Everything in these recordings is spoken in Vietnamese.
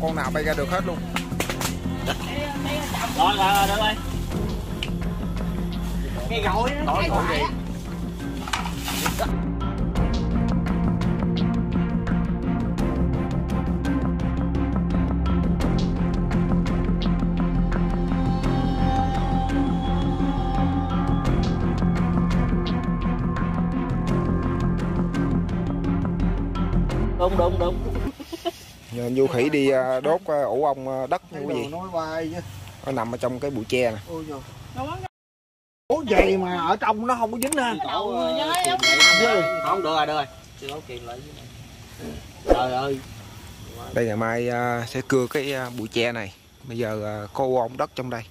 không con nào bay ra được hết luôn. Rồi rồi rồi được rồi. Cái gội nó cái gì? đúng đúng đúng du khỉ đi à, đốt à, ổ ong à, đất như cái gì nói bay chứ nó nằm ở trong cái bụi tre nè ố vậy mà ở trong nó không có dính ha không được rồi được rồi chưa có kìm lại dưới này trời ơi đây ngày mai à, sẽ cưa cái à, bụi tre này bây giờ à, có ong đất trong đây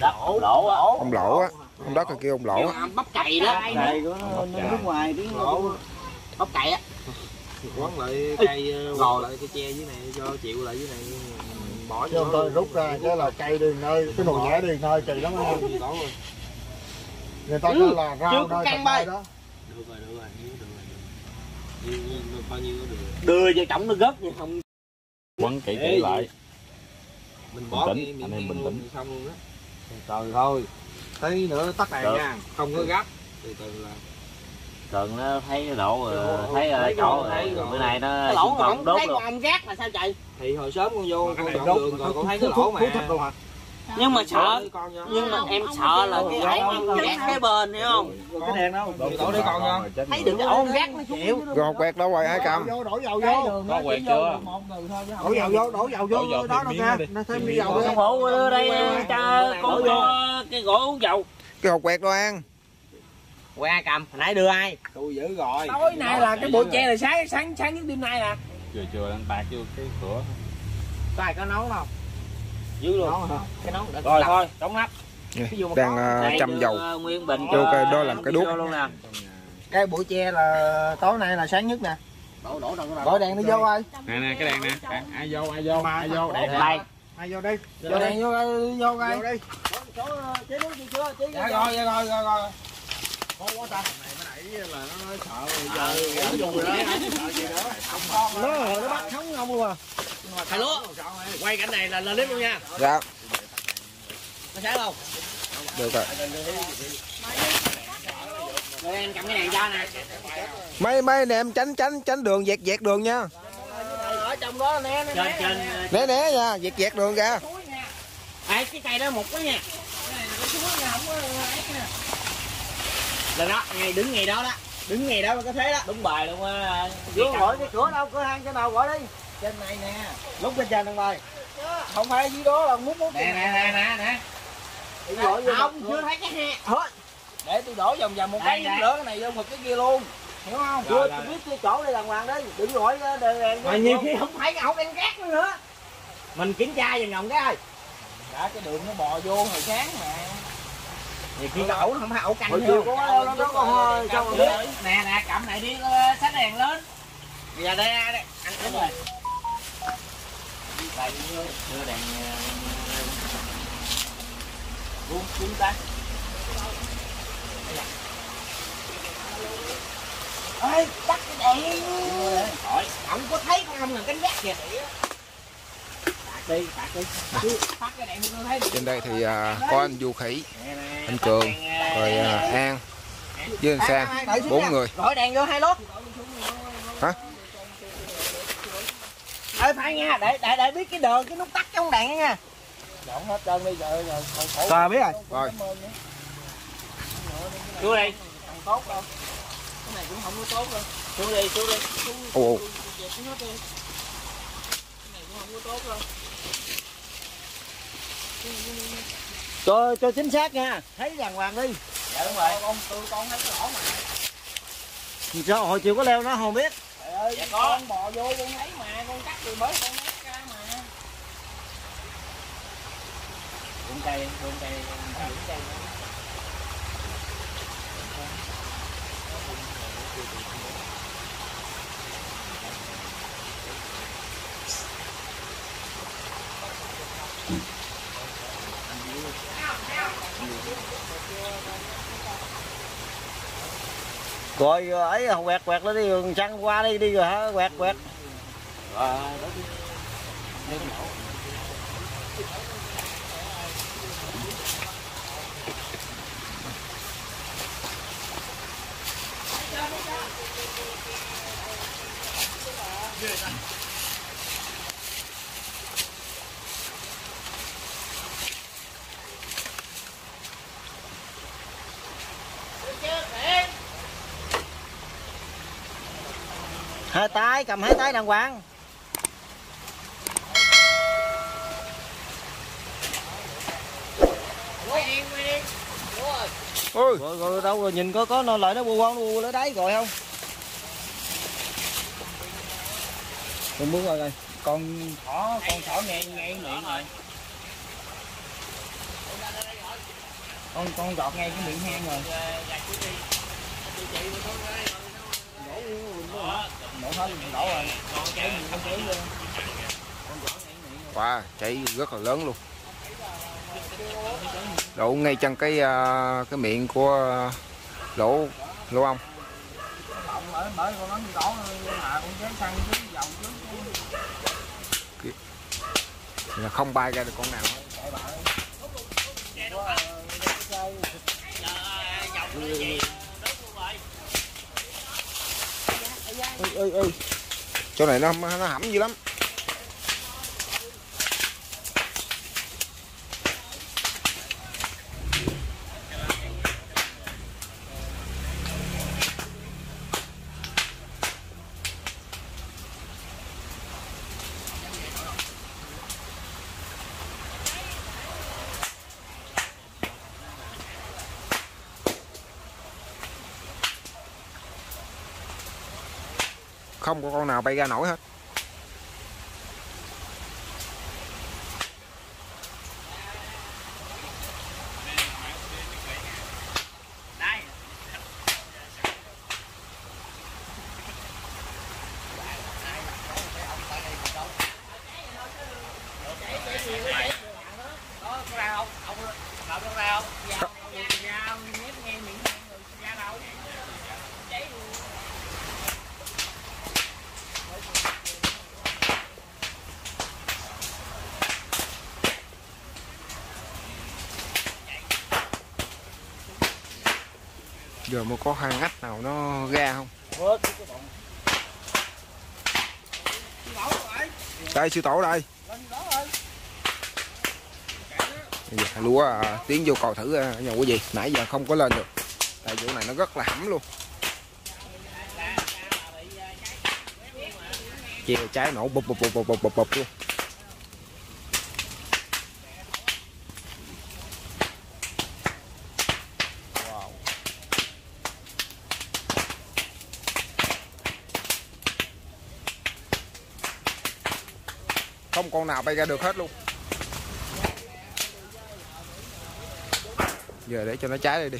đổ đổ á ông lỗ á ông đất là kêu ông lỗ á bắp cày đó này của nó nước ngoài tiếng lỗ bắp cày á. Quấn lại cây ngồi lại cây tre dưới này cho chịu lại dưới này bỏ không thôi rút ra cái là cây đi nơi cái nồi nhã đi nơi kỳ lắm. Người ta nói là chưa rau nơi căng bay. đó. Được rồi được rồi nhiêu được rồi nhiêu nhiêu bao nhiêu có được. Đưa vô trọng nó gớt nhưng không. Quấn kỹ kỹ lại. mình bỏ Bình cái tĩnh, anh em bình tĩnh. xong luôn á. Trời thôi. Tí nữa tắt đèn nha không có gấp. Từ từ là cần nó thấy cái độ rồi Thấy chỗ thấy rồi rồi. bữa nay nó cái lỗ không đốt thấy con rác là sao trời thì hồi sớm con vô con đốt đường rồi con thấy cái lỗ mà nhưng mà sợ nha nhưng mà em sợ là cái ổ ông rác cái bên hiểu không cái đèn đâu đổ để con nha thấy được cái ổ ông rác nó chịu rồi quẹt đâu rồi ai cầm đổ dầu vô có quẹt chưa đổ dầu vô đổ dầu vô đó nó kìa nó thêm đi dầu Ờ, đi đưa đây cho con cái gỗ uống dầu cái hộp quẹt đâu ăn qua cầm hồi nãy đưa ai? Tôi giữ rồi. Tối nay là cái bộ tre là sáng sáng sáng nhất đêm nay nè chưa chưa đang tạt vô cái cửa. Có ai có nấu đâu dưới luôn. Cái nấu để rồi đập. thôi. Đóng nắp. Đang à, Đây châm đưa dầu. nguyên bình. Vô cái đó làm cái đuốc. luôn nè. Cái bụi tre là tối nay là sáng nhất nè. Đổ đổ đổ gọi đèn đi vô ơi. Nè nè cái đèn nè. À, ai vô ai vô? Ai vô đèn đây. ai vô đi. Vô đèn vô vô coi đi. Chế nước gì chưa chế dạ rồi dạ rồi sợ rồi giờ nó vô rồi đó nó bắt sống không luôn à thầy lúa quay cảnh này là lên clip luôn nha dạ nó sáng không được rồi rồi em cầm cái đèn cho nè mấy mấy, nè, em tránh tránh tránh đường, dẹt dẹt đường nha. Ở trong đó nè nè né né nha, dẹt dẹt đường ra ai, cái cây đó mục quá nha. cái này là đó ngày đứng ngày đó đó. Đứng ngày đó mà có thế đó. Đúng bài luôn á. Vô gọi cái cửa đâu cửa hang cái nào gọi đi. Trên này nè. Lúc bên trên đừng ơi không phải dưới đó là muốn muốn nè nè nè nè nè. Không chưa thấy cái he hết. Để tôi đổ vòng vòng một Đây, cái lửa cái này vô một cái kia luôn. Hiểu không? Chưa tôi biết cái chỗ đây đàng hoàng đấy. Đừng gọi đèn đèn mà nhiều khi không thấy không đen gác nữa nữa. Mình kiểm tra vòng vòng cái ơi. Đã cái đường nó bò vô hồi sáng mà nhiều khi ẩu không phải ẩu canh hồi nữa chiều có nó nó có mà biết. Nè nè cầm này đi xách đèn lên. Giờ đây anh đúng rồi. Đây đưa đèn buông xuống ta. Ơi tắt cái đèn. Hỏi. Không có thấy con ông là cánh gác kìa tạt đi tạt đi tắt cái đèn tôi thấy trên đây thì à, có anh du khỉ anh cường rồi à, an với anh sang bốn người Gọi đèn vô hai lốt. Hả? Ê phải nha, để để để biết cái đường cái nút tắt trong đèn nha. dọn hết trơn đi rồi rồi Rồi biết rồi. rồi Xuống đi. tốt đâu cái này cũng không có tốt đâu Xuống đi, xuống đi. đi cái này cũng không có tốt đâu cho cho chính xác nha. Thấy đàng hoàng đi. Dạ đúng rồi. con tôi con thấy cái lỗ mà. Sao? Hồi chiều có leo nó không biết. Trời ơi Dạ có. con bò vô con thấy mà con cắt từ mới con cắt ra mà. Cuộn cây, cuộn cây, cuộn cây. Rồi ờ, ấy, quẹt quẹt nó đi đường xăng qua đi đi rồi hả? Quẹt quẹt. hai tay cầm hai tay đàng hoàng. Ôi. Rồi rồi đâu rồi? Nhìn có có nó lại nó bu con bu lấy đáy rồi không? Đừng muốn rồi rồi con thỏ con thỏ nghe nghe miệng rồi. Con con giọt ngay cái miệng hang rồi wow cháy rất là lớn luôn. Đổ ngay chân cái à, cái miệng của à, lỗ lỗ ong là không bay ra được con nào. Hết. Ơi ơi ơi chỗ này nó nó hẩm dữ lắm. Không có con nào bay ra nổi hết. Giờ mà có hang ách nào nó ra không đây sư tổ đây giờ lúa à, tiến vô cầu thử à, nhà quý vị nãy giờ không có lên được tại chỗ này nó rất là hẩm luôn chiều trái nổ bụp bụp bụp bụp bụp, bụp luôn con nào bay ra được hết luôn. Giờ để cho nó cháy đây đi.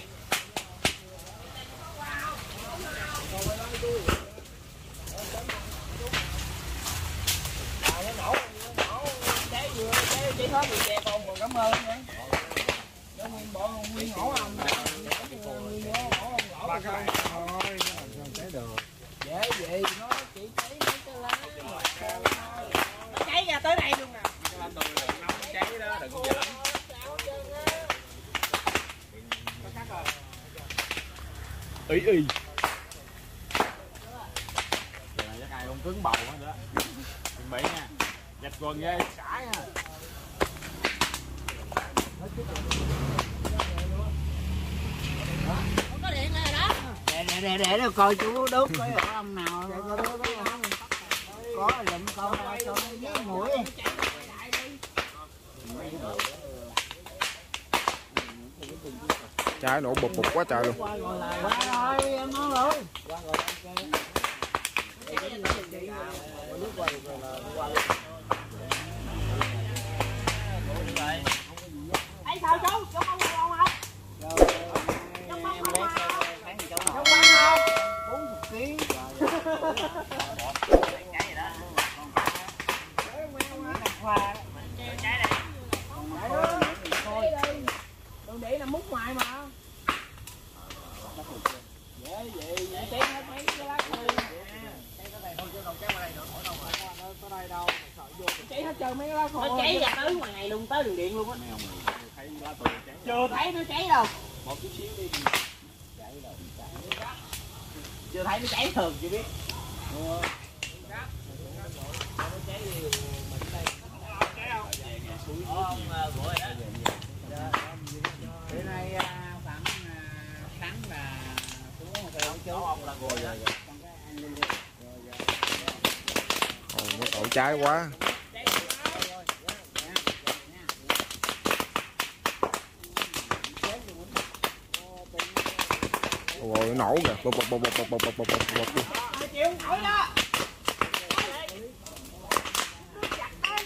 Cháy ra tới đây luôn nè ý ý. Giờ này chắc ai không cứng bầu hết đó chuẩn bị nha dạch quần ghê xả nha không có điện này đó để để để để coi chú đốt coi ông nào có lụm con ra cho nó dễ mũi trái nổ bụp bụp quá trời luôn. Qua rồi em nói rồi ấy sao chú chú không ngon không chú không ngon không chú không đừng để là mút ngoài mà cháy hết mấy cái lá cây cháy hết trơn mấy cái lá khô nó cháy ra luôn tới đường điện luôn á. Chưa thấy nó cháy đâu. Một chút xíu đi. Chưa thấy nó cháy thường chưa biết. Bữa nay à, khoảng à, tháng là chú ông là rồi Ồ, nó trái quá nổ kìa. Bột bột bột bột bột bột bột bột bột bột chịu nổi đó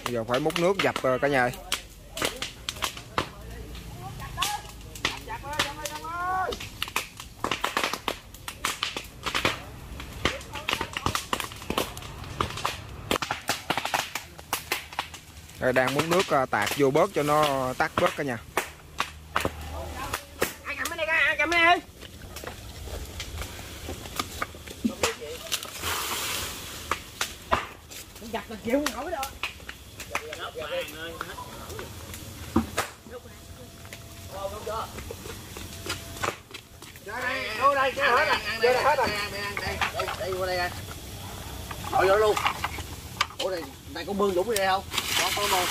giờ phải múc nước dập ờ, cả nhà ơi. Đang muốn nước ờ, tạt vô bớt cho nó ờ, tắt bớt cả nhà ai cầm cái này coi ai cầm cái này giặt là chịu không nổi đâu Vô đây, vô hết rồi. Vô đây hết rồi. đây đây qua đây anh hỏi vô luôn ủa này này có mương dũng đi đây không có có mương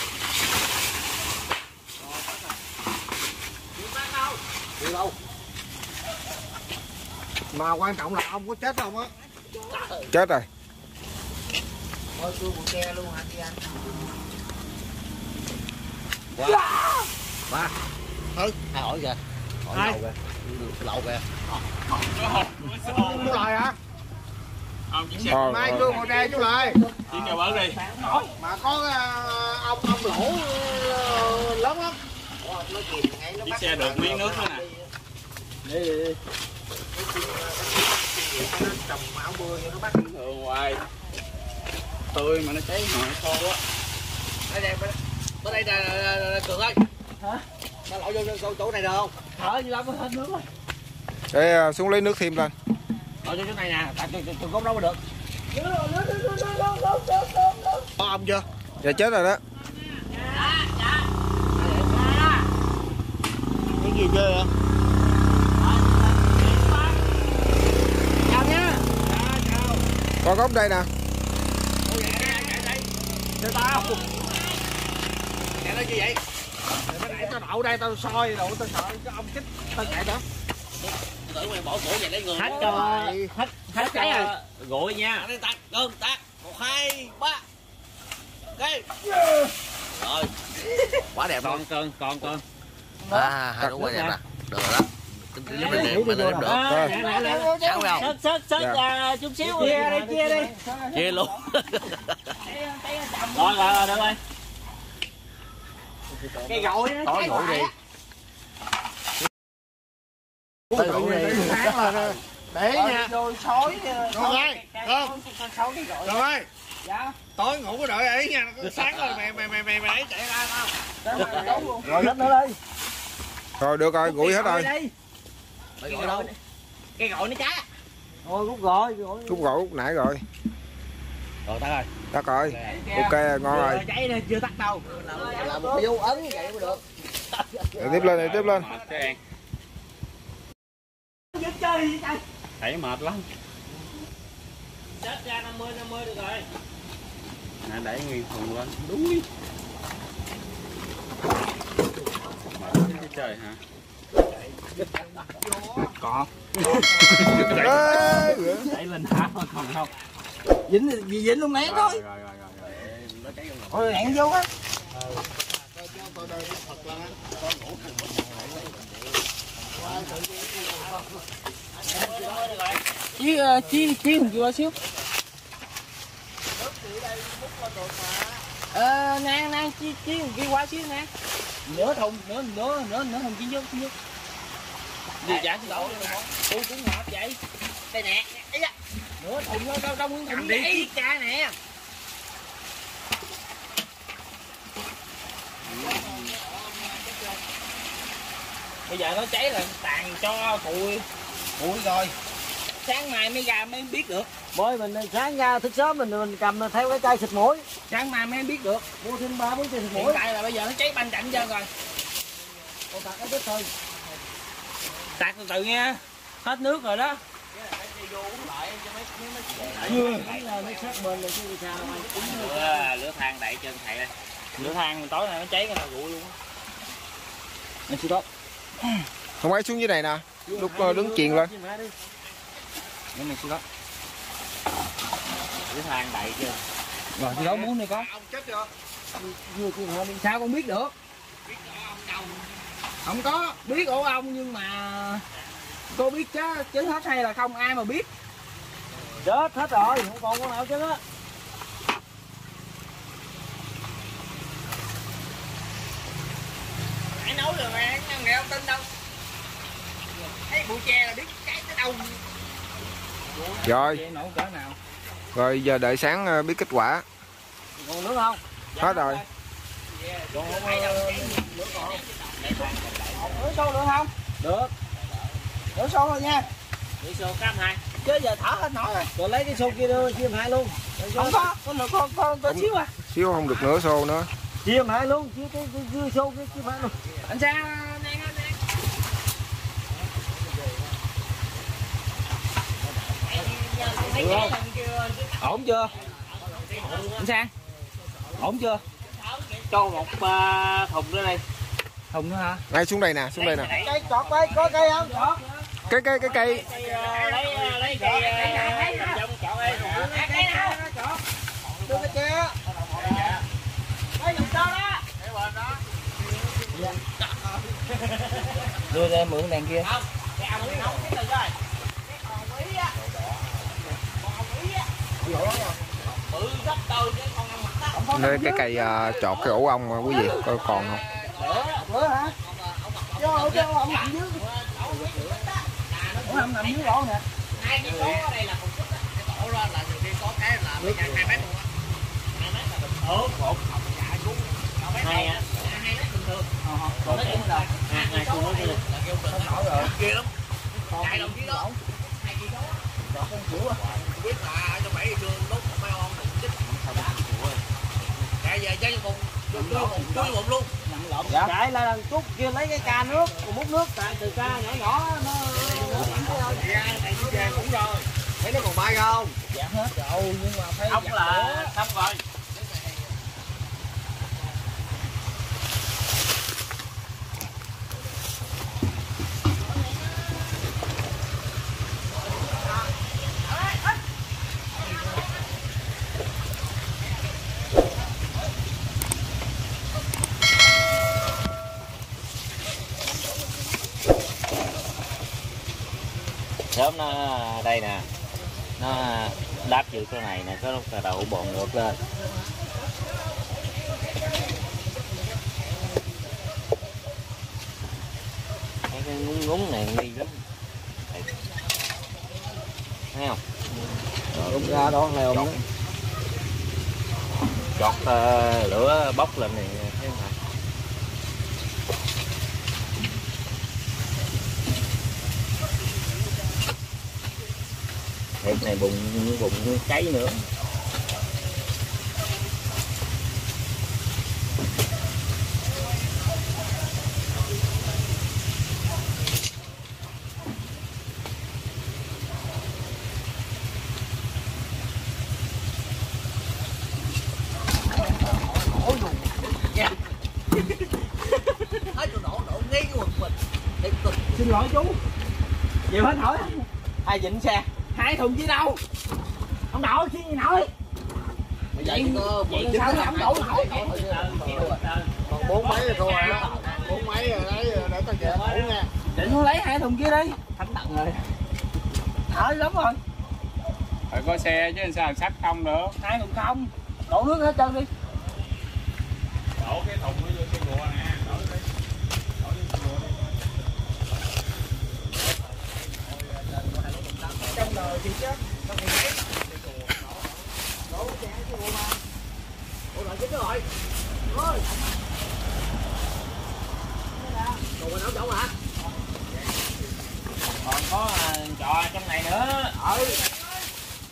đi đâu mà quan trọng là ông có chết không á? chết rồi. Thôi tôi một xe luôn hả chị anh? Ba Ừ. ai hỏi kìa? Hỏi lậu kìa. Lậu kìa. Chú lại hả? ông Ờ, Mai ờ. cưa một tre chú lại. chiếc kêu bớt đi. Mà có ờ, ông ông lỗ ờ, lớn lắm. nó kìm ngay nó chiếc xe được miếng nước nữa nè. đi đi đi trồng áo mưa cho nó bắt thường hoài tươi mà nó cháy ngồi khô quá. Đây đây bên đây là- là là- là cường ơi. Hả? nó lội vô chỗ, chỗ này được không? Thở như lắm hết nước rồi để ờ, xuống lấy nước thêm lên lội vô chỗ này nè tại chỗ gốc đâu mà được. Có ông chưa? dạ chết rồi đó. Cái gì ghê hả? chào nha có gốc đây nè. Để tao. Chạy nó như vậy. Để mới nãy tao đậu đây tao soi đậu tao sợ cái ông chích tao chạy đó. tưởng mày bỏ cổ về lấy người. Hết cho hết hết cái rồi. Gội nha. Tắt cơm tắt một hai ba. Ok. Rồi. Quá đẹp luôn. Con con con à hai đúng quá đẹp nè. được rồi đó Được. Sớt sớt sớt Dạ. à, chút xíu chia đi. chia đi. Chia luôn. Rồi rồi rồi được rồi. Cái gội nó tối đi. nhiên sáng là để nha. rồi sói gội. Rồi. Dạ. Tối ngủ có đợi ấy nha. Sáng rồi mày mày mày mày mày chạy ra tao. rồi hết nữa đi. Rồi được rồi gũi hết rồi mày gọi đâu? cái gội nó cháy thôi rút rồi gội rút gỗ lúc nãy rồi. Rồi tắt rồi. Tắt rồi. Ok. Ngon rồi. cháy này chưa tắt đâu. Làm một cái dấu ấn vậy mới được. Để tiếp lên để tiếp lên. Cái thấy mệt lắm. Chết ra 50 50 được rồi. Nè đẩy nguyên thùng lên. Đuối mệt cái trời hả có. Đẩy lên thôi còn không dính gì dính luôn nén thôi. Rồi nén vô á. Chí chí chí hình kia xíu. Ờ nè nè chí chí hình kia qua xíu nè. Nửa thùng nửa nửa nửa nửa thùng chín nước chín nước đi trả xin lỗi tôi cũng ngọt vậy. Đây nè. Ấy da nửa thùng đâu đâu đâu nguyên thùng đi. Chiếc ca nè. Bây giờ nó cháy là tàn cho bụi bụi rồi. Sáng mai mới ra mới biết được. Bởi mình sáng ra thức sớm mình mình cầm theo cái chai xịt mũi. sáng mai mới biết được. Mua thêm ba bốn chai xịt hiện mũi. tại là bây giờ nó cháy banh chạnh cho rồi Còn tạt cái chết thôi. Tạt từ từ nha. Hết nước rồi đó. Lửa, lửa than đậy chân thầy ơi lửa than tối nay nó cháy cái nào rụi luôn á. Mình xin tốt. không ấy xuống dưới này nè. Lúc ờ, đứng chuyện lên. Để mình xin đó lửa than đậy chưa? Rồi thì đó muốn này con. đi. sao con biết được không có biết ổ ong nhưng mà cô biết chứ chứ hết hay là không ai mà biết. Chết hết rồi, không còn con nào chứ. Á. phải nấu rồi mà ăn nghề không tin đâu. Thấy bụi tre là biết cái tới đâu. Rồi. Rồi giờ đợi sáng ờ, biết kết quả. Còn nước không? hết rồi. Còn Nửa sâu được không? Được. Nửa sâu rồi nha. Đi xô cam hai Chứ giờ thở hết nổi rồi. Rồi lấy cái sâu kia đưa chia hai luôn. không có con được con con có xíu à xíu không được nửa xô nữa Chia hai luôn, chia cái cái dưa sâu cái chia hai luôn. anh sang đang đang Ổn chưa? anh sang Ổn chưa? cho một uh, thùng nữa đây thùng nữa hả? Ngay xuống đây nè xuống đây nè. Cây chọt đây, có cây không? Chọt. cái cái cái cây. Lấy lấy cây trong đây cây nào Đưa cái kia. Lấy dùng sao đó. đưa ra mượn đèn kia. Nơi cái cây ờ, chọt cái ổ ong ờ, quý vị coi còn không Bữa hả? Vô, vô, ông nằm dưới. Ủa, ông nằm dưới lỗ nè. hai cái số ở đây là một chút cái tổ đó là nhiều khi có cái là mấy hai mét luôn á hai mét là bình thường một hai á hai mét bình thường còn nó cũng là hai hai số đó là kêu bình nổi rồi kia lắm chạy đồng chí đó hai ký đó không biết là ở trong bảy trường đốt một mấy on chích chạy về chơi cùng chui một chui một luôn Dạ. Chạy là chút kia lấy cái ca nước, còn múc nước. Tại từ ca nhỏ nhỏ nó cũng rồi thấy nó còn bay không giảm hết rồi. Nhưng mà phải ông là xong rồi sớm nó đây nè. Nó đáp chữ cái này nè có lúc là đậu bồn ngược lên. Mấy cái ngúng ngúng này nghi lắm. Thấy không? Đúng ra đó lèo chọt, ờ, lửa bốc lên này Thêm này bụng bụng cháy nữa. Xin lỗi chú. Chịu hết hỏi. Ai dịnh xe hai thùng chứ đâu. Ông đậu chứ gì nổi bây giờ chỉ có vậy sao ông đậu nổi còn bốn mấy rồi thôi bốn mấy rồi đấy để tao về ngủ nha. Định nó lấy hai thùng kia đi. Thánh tận rồi. Thở lắm rồi. Phải có xe chứ sao sắt không nữa hai thùng không. Đổ nước hết trơn đi. Đổ cái thùng nó vô cái gùa nè đổ đi đổ vô cái gùa đi trong đời thì chứ ủa rồi chết rồi ơi còn có à, trò trong này nữa? Ừ.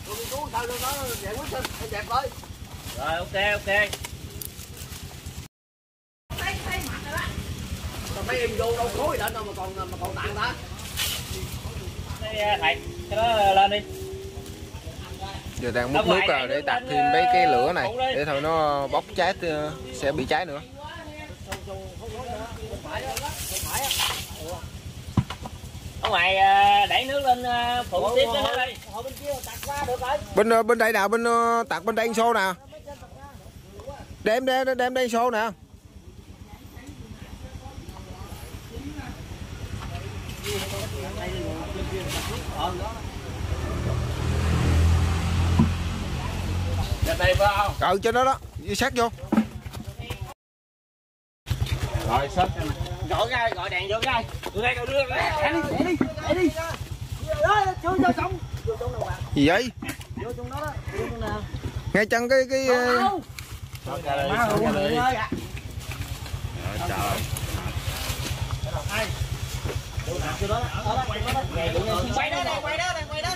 Tôi đi cứu sao nó giải quyết sinh để dẹp tới rồi ok ok. Còn mấy em vô đâu khối lên đâu mà còn mà còn tặng ta. Đây, à, thầy cái đó lên đi. Giờ đang múc nước à, để nước tạt lên, thêm mấy cái lửa ờ, này để thôi nó bốc cháy ờ, sẽ bị cháy nữa. Ở ngoài à, đẩy nước lên à, phụ tiếp cái nữa đi. bên kia tặng qua được rồi. Bên ờ, bên đây nào bên ờ, tạt bên đây xô nè đem đem đem đây xô nè Trên đây phải không? ừ trên đó đó sát vô. Rồi xếp cho nè. gọi ra gọi đèn vô cái đưa đây đưa để đi để đi để đi. Đó chưa vô xong vô trong đâu bạn? Gì vậy? Vô trong đó đó vô trong nào? Ngay chân cái cái ờ, đâu. Ra má xếp ra đây. ơi. Ạ Rồi, Trời. quay đó đây quay đó đây quay đó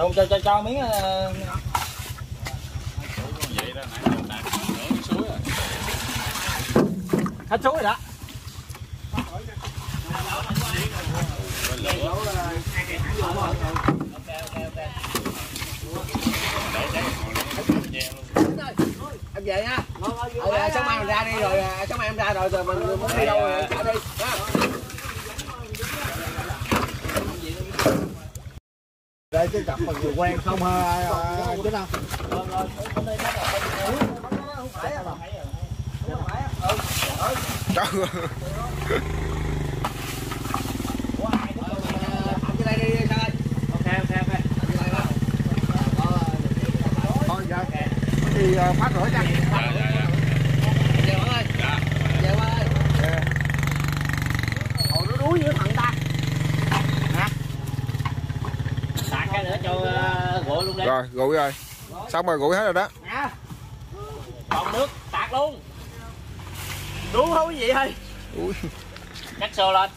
cho cho cho cho miếng suối rồi. hết suối rồi đó. Em về nha. Ờ, ừ, sáng mai mình ra đi rồi ờ, sáng mai em ra rồi rồi mình muốn đi đâu rồi đi ha đây cái cặp mà người quen không ha? Chứ nào Trời ơi. Ông dưới đây đi đi sao ơi ok ok ok thôi giờ thì ờ, phát rửa nha Dạ, dạ, dạ. về quán ơi Dạ. về quán ơi Ồ, nó đuối dữ thằng ta hả tạt cái nữa cho uh, gội luôn đi rồi gụi rồi xong rồi gụi hết rồi đó. Còn nước tạt luôn. Đúng không cái gì ơi Ui. cắt xô lên.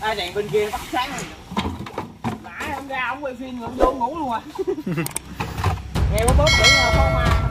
Ai đèn bên kia bắt sáng rồi. Nãy ông ra ông quay phim ông vô ngủ luôn à. Nghe có bóp tưởng là có ma